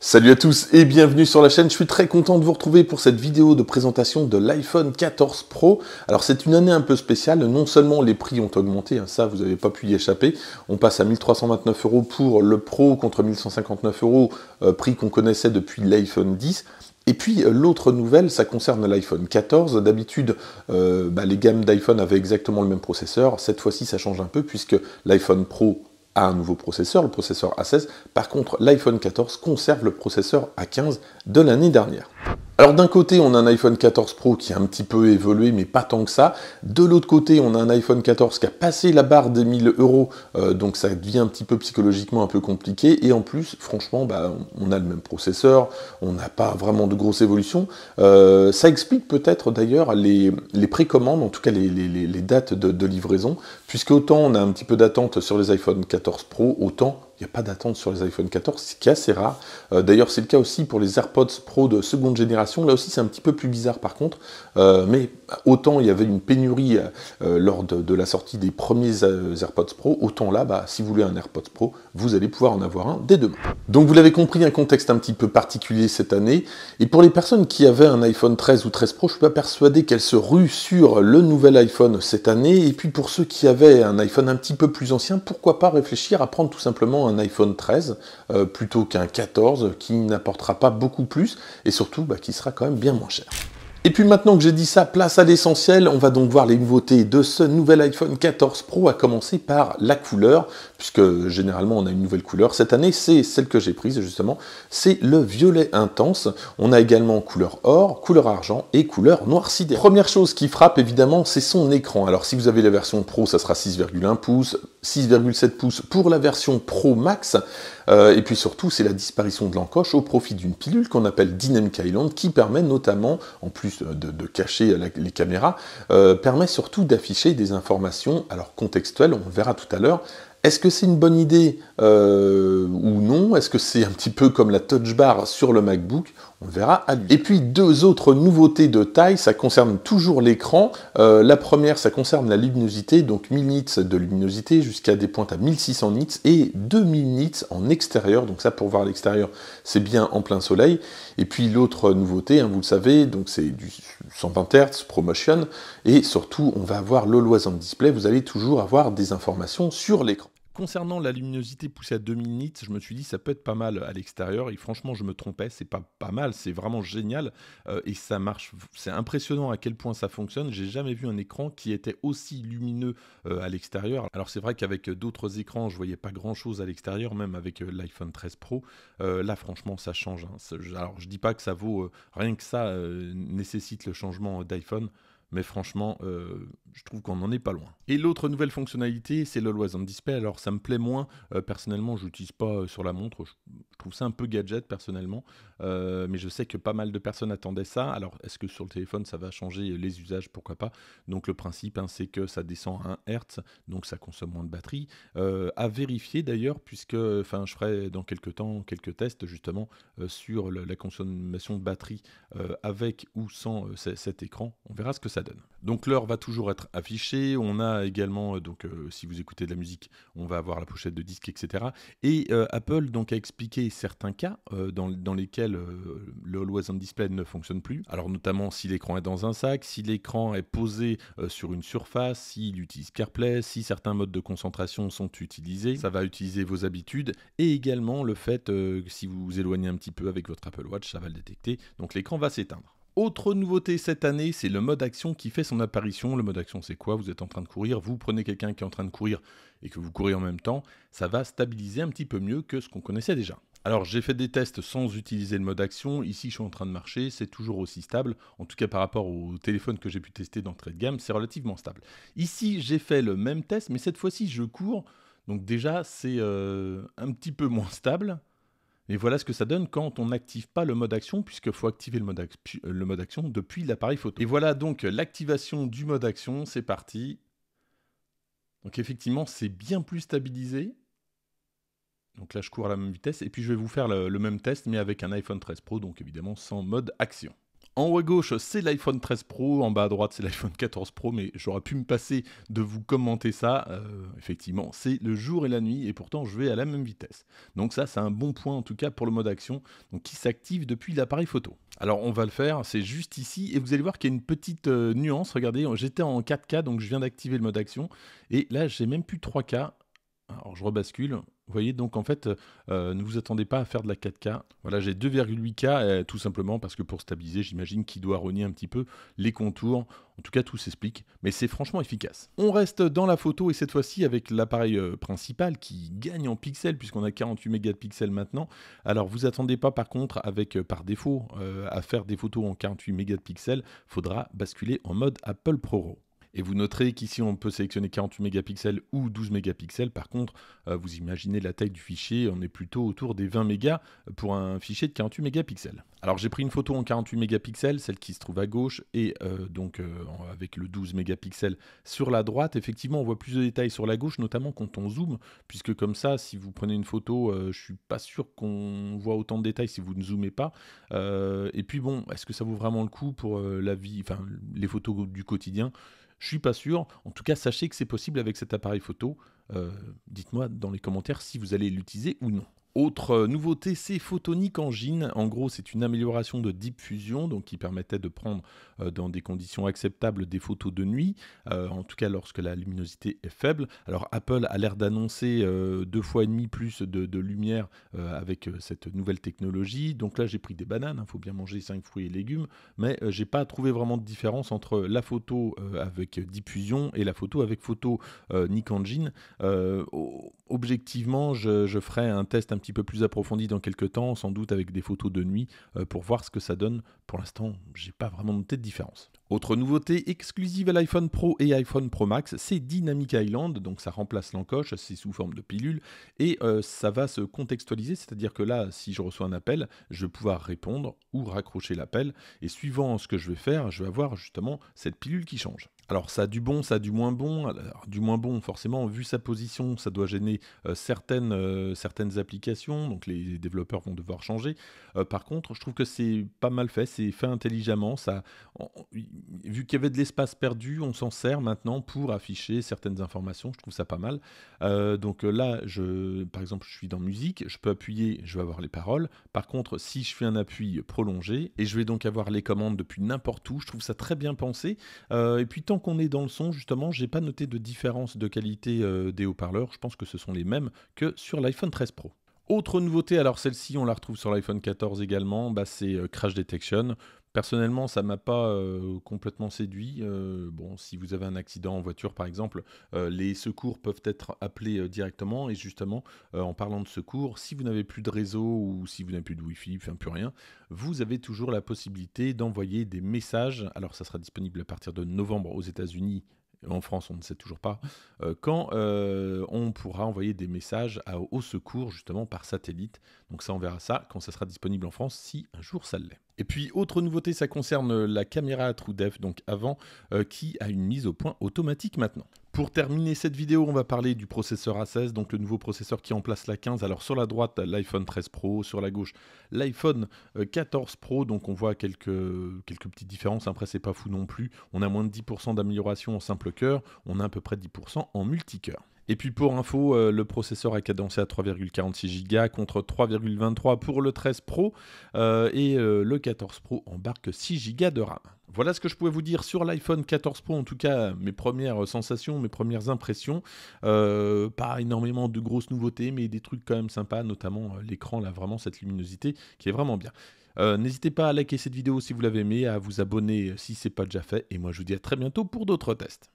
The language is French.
Salut à tous et bienvenue sur la chaîne, je suis très content de vous retrouver pour cette vidéo de présentation de l'iPhone 14 Pro. Alors c'est une année un peu spéciale, non seulement les prix ont augmenté, hein, ça vous n'avez pas pu y échapper, on passe à 1329 euros pour le Pro contre 1159 euros, euh, prix qu'on connaissait depuis l'iPhone 10. Et puis euh, l'autre nouvelle, ça concerne l'iPhone 14. D'habitude, euh, bah, les gammes d'iPhone avaient exactement le même processeur. Cette fois-ci, ça change un peu puisque l'iPhone Pro un nouveau processeur, le processeur A16. Par contre, l'iPhone 14 conserve le processeur A15 de l'année dernière. Alors d'un côté, on a un iPhone 14 Pro qui a un petit peu évolué, mais pas tant que ça. De l'autre côté, on a un iPhone 14 qui a passé la barre des 1000 euros, euh, donc ça devient un petit peu psychologiquement un peu compliqué. Et en plus, franchement, bah, on a le même processeur, on n'a pas vraiment de grosse évolution. Euh, ça explique peut-être d'ailleurs les, précommandes, en tout cas les, dates de, de livraison, puisque autant on a un petit peu d'attente sur les iPhone 14 Pro, autant il n'y a pas d'attente sur les iPhone 14, ce qui est assez rare. Euh, d'ailleurs, c'est le cas aussi pour les AirPods Pro de seconde génération. Là aussi, c'est un petit peu plus bizarre par contre. Euh, mais autant il y avait une pénurie euh, lors de, la sortie des premiers AirPods Pro, autant là, bah, si vous voulez un AirPods Pro, vous allez pouvoir en avoir un dès demain. Donc vous l'avez compris, un contexte un petit peu particulier cette année. Et pour les personnes qui avaient un iPhone 13 ou 13 Pro, je ne suis pas persuadé qu'elles se ruent sur le nouvel iPhone cette année. Et puis pour ceux qui avaient un iPhone un petit peu plus ancien, pourquoi pas réfléchir à prendre tout simplement iPhone 13 euh, plutôt qu'un 14 qui n'apportera pas beaucoup plus et surtout bah, qui sera quand même bien moins cher. Et puis maintenant que j'ai dit ça, place à l'essentiel, on va donc voir les nouveautés de ce nouvel iPhone 14 Pro, à commencer par la couleur, puisque généralement on a une nouvelle couleur. Cette année, c'est celle que j'ai prise justement, c'est le violet intense. On a également couleur or, couleur argent et couleur noir. Première chose qui frappe évidemment, c'est son écran. Alors si vous avez la version Pro, ça sera 6,1 pouces, 6,7 pouces pour la version Pro Max. Euh, et puis surtout, c'est la disparition de l'encoche au profit d'une pilule qu'on appelle Dynamic Island, qui permet notamment, en plus de, cacher les caméras, euh, permet surtout d'afficher des informations, alors contextuelles, on verra tout à l'heure, est-ce que c'est une bonne idée euh, ou non? Est-ce que c'est un petit peu comme la touch bar sur le MacBook? On verra à. Et puis deux autres nouveautés de taille, ça concerne toujours l'écran. Euh, la première, ça concerne la luminosité, donc 1000 nits de luminosité jusqu'à des pointes à 1600 nits et 2000 nits en extérieur. Donc ça, pour voir l'extérieur, c'est bien en plein soleil. Et puis l'autre nouveauté, hein, vous le savez, donc c'est du 120 Hz ProMotion et surtout, on va avoir l'Always on Display. Vous allez toujours avoir des informations sur l'écran. Concernant la luminosité poussée à 2000 nits, je me suis dit ça peut être pas mal à l'extérieur et franchement je me trompais, c'est pas mal, c'est vraiment génial euh, et ça marche, c'est impressionnant à quel point ça fonctionne. J'ai jamais vu un écran qui était aussi lumineux euh, à l'extérieur. Alors c'est vrai qu'avec d'autres écrans, je voyais pas grand chose à l'extérieur, même avec euh, l'iPhone 13 Pro. là franchement ça change. Hein. Alors je dis pas que ça vaut rien que ça nécessite le changement d'iPhone mais franchement, euh, je trouve qu'on n'en est pas loin. Et l'autre nouvelle fonctionnalité, c'est le Loison Display. Alors ça me plaît moins, euh, personnellement, je l'utilise pas euh, sur la montre, je, trouve ça un peu gadget personnellement, mais je sais que pas mal de personnes attendaient ça. Alors est-ce que sur le téléphone ça va changer les usages? Pourquoi pas? Donc le principe, hein, c'est que ça descend à 1 Hz, donc ça consomme moins de batterie. à vérifier d'ailleurs, puisque je ferai dans quelques temps quelques tests justement sur la consommation de batterie avec ou sans cet écran. On verra ce que ça Donc l'heure va toujours être affichée. On a également, euh, donc euh, si vous écoutez de la musique, on va avoir la pochette de disque, etc. Et euh, Apple donc a expliqué certains cas dans, lesquels le Always on Display ne fonctionne plus. Alors notamment si l'écran est dans un sac, si l'écran est posé sur une surface, s'il utilise CarPlay, si certains modes de concentration sont utilisés, ça va utiliser vos habitudes. Et également le fait que si vous vous éloignez un petit peu avec votre Apple Watch, ça va le détecter. Donc l'écran va s'éteindre. Autre nouveauté cette année, c'est le mode action qui fait son apparition. Le mode action, c'est quoi? Vous êtes en train de courir, vous prenez quelqu'un qui est en train de courir et que vous courez en même temps, ça va stabiliser un petit peu mieux que ce qu'on connaissait déjà. Alors j'ai fait des tests sans utiliser le mode action, ici je suis en train de marcher, c'est toujours aussi stable, en tout cas par rapport au téléphone que j'ai pu tester d'entrée de gamme, c'est relativement stable. Ici j'ai fait le même test, mais cette fois-ci je cours, donc déjà c'est euh, un petit peu moins stable, et voilà ce que ça donne quand on n'active pas le mode action, puisqu'il faut activer le mode, le mode action depuis l'appareil photo. Et voilà donc l'activation du mode action, c'est parti. Donc effectivement, c'est bien plus stabilisé. Donc là, je cours à la même vitesse. Et puis, je vais vous faire le même test, mais avec un iPhone 13 Pro, donc évidemment sans mode action. En haut à gauche, c'est l'iPhone 13 Pro, en bas à droite, c'est l'iPhone 14 Pro, mais j'aurais pu me passer de vous commenter ça. Euh, effectivement, c'est le jour et la nuit, et pourtant je vais à la même vitesse. Donc ça, c'est un bon point en tout cas pour le mode action, qui s'active depuis l'appareil photo. Alors on va le faire, c'est juste ici, et vous allez voir qu'il y a une petite euh, nuance. Regardez, j'étais en 4K, donc je viens d'activer le mode action, et là j'ai même plus 3K. Alors je rebascule, vous voyez, donc en fait, euh, ne vous attendez pas à faire de la 4K. Voilà, j'ai 2,8K, euh, tout simplement parce que pour stabiliser, j'imagine qu'il doit renier un petit peu les contours. En tout cas, tout s'explique, mais c'est franchement efficace. On reste dans la photo et cette fois-ci avec l'appareil euh, principal qui gagne en pixels puisqu'on a 48 mégapixels maintenant. Alors, vous attendez pas par contre avec par défaut à faire des photos en 48 mégapixels, faudra basculer en mode Apple ProRAW. Et vous noterez qu'ici on peut sélectionner 48 mégapixels ou 12 mégapixels. Par contre, euh, vous imaginez la taille du fichier, on est plutôt autour des 20 mégas pour un fichier de 48 mégapixels. Alors j'ai pris une photo en 48 mégapixels, celle qui se trouve à gauche, et euh, donc euh, avec le 12 mégapixels sur la droite. Effectivement, on voit plus de détails sur la gauche, notamment quand on zoome, puisque comme ça, si vous prenez une photo, je suis pas sûr qu'on voit autant de détails si vous ne zoomez pas. et puis bon, est-ce que ça vaut vraiment le coup pour la vie, enfin les photos du quotidien? Je suis pas sûr. En tout cas, sachez que c'est possible avec cet appareil photo. Euh, dites-moi dans les commentaires si vous allez l'utiliser ou non. Autre nouveauté, c'est Photonic Engine. En gros, c'est une amélioration de Deep Fusion, donc qui permettait de prendre euh, dans des conditions acceptables des photos de nuit, euh, en tout cas lorsque la luminosité est faible. Alors Apple a l'air d'annoncer euh, deux fois et demi plus de, lumière avec cette nouvelle technologie. Donc là, j'ai pris des bananes, il hein, faut bien manger 5 fruits et légumes, mais j'ai pas trouvé vraiment de différence entre la photo avec Deep Fusion et la photo avec Photonic Engine. objectivement, je, je ferai un test un petit peu plus approfondi dans quelques temps, sans doute avec des photos de nuit, euh, pour voir ce que ça donne. Pour l'instant, j'ai pas vraiment noté de différence. Autre nouveauté exclusive à l'iPhone Pro et iPhone Pro Max, c'est Dynamic Island, donc ça remplace l'encoche, c'est sous forme de pilule, et euh, ça va se contextualiser, c'est-à-dire que là, si je reçois un appel, je vais pouvoir répondre ou raccrocher l'appel, et suivant ce que je vais faire, je vais avoir justement cette pilule qui change. Alors ça a du bon, ça a du moins bon. Du moins bon, forcément, vu sa position, ça doit gêner euh, certaines, euh, certaines applications, donc les développeurs vont devoir changer. par contre, je trouve que c'est pas mal fait, c'est fait intelligemment. Ça, vu qu'il y avait de l'espace perdu, on s'en sert maintenant pour afficher certaines informations. Je trouve ça pas mal. Euh, donc euh, là, je, par exemple, je suis dans musique, je peux appuyer, je vais avoir les paroles. Par contre, si je fais un appui prolongé, et je vais donc avoir les commandes depuis n'importe où, je trouve ça très bien pensé. Euh, et puis tant qu'on est dans le son, justement, j'ai pas noté de différence de qualité des haut-parleurs. Je pense que ce sont les mêmes que sur l'iPhone 13 Pro. Autre nouveauté, alors celle-ci on la retrouve sur l'iPhone 14 également, bah, c'est Crash Detection. Personnellement, ça m'a pas euh, complètement séduit. Euh, bon, si vous avez un accident en voiture, par exemple, euh, les secours peuvent être appelés directement. Et justement, en parlant de secours, si vous n'avez plus de réseau ou si vous n'avez plus de Wi-Fi, enfin plus rien, vous avez toujours la possibilité d'envoyer des messages. Alors, ça sera disponible à partir de novembre aux États-Unis en France on ne sait toujours pas, quand on pourra envoyer des messages au secours justement par satellite. Donc ça on verra ça quand ça sera disponible en France si un jour ça l'est. Et puis, autre nouveauté, ça concerne la caméra TrueDepth, donc avant, euh, qui a une mise au point automatique maintenant. Pour terminer cette vidéo, on va parler du processeur A16, donc le nouveau processeur qui remplace la 15. Alors sur la droite, l'iPhone 13 Pro, sur la gauche, l'iPhone 14 euh, Pro, donc on voit quelques, quelques petites différences, après c'est pas fou non plus. On a moins de 10% d'amélioration en simple cœur, on a à peu près 10% en multicœur. Et puis pour info, euh, le processeur est cadencé à 3,46 Go contre 3,23 pour le 13 Pro euh, et euh, le 14 Pro embarque 6 Go de RAM. Voilà ce que je pouvais vous dire sur l'iPhone 14 Pro, en tout cas mes premières sensations, mes premières impressions. pas énormément de grosses nouveautés, mais des trucs quand même sympas, notamment l'écran, là vraiment cette luminosité qui est vraiment bien. N'hésitez pas à liker cette vidéo si vous l'avez aimé, à vous abonner si ce n'est pas déjà fait, et moi je vous dis à très bientôt pour d'autres tests.